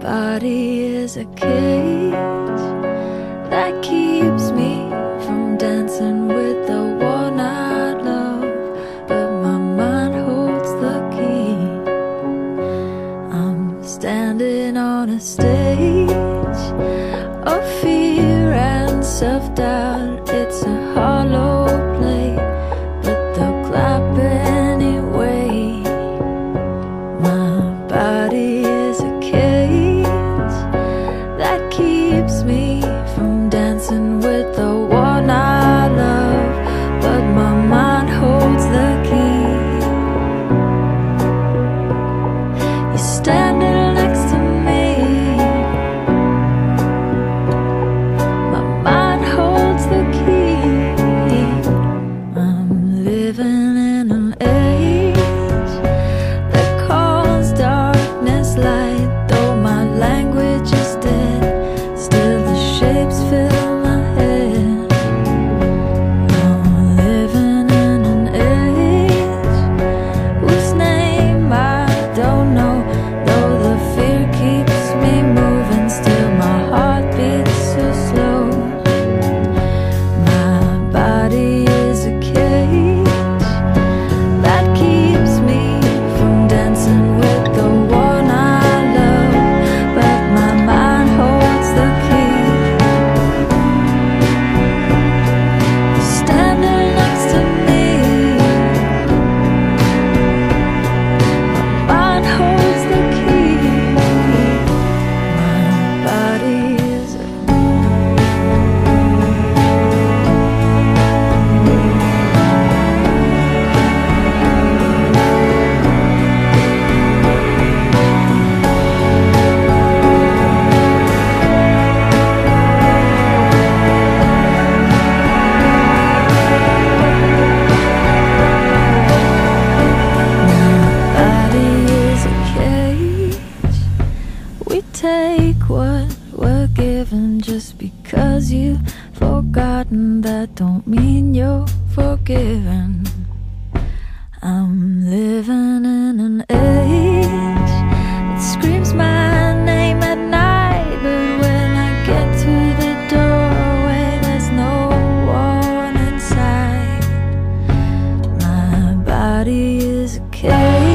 body is a cage. You're Just because you've forgotten, that don't mean you're forgiven. I'm living in an age that screams my name at night, but when I get to the doorway, there's no one inside. My body is a cage.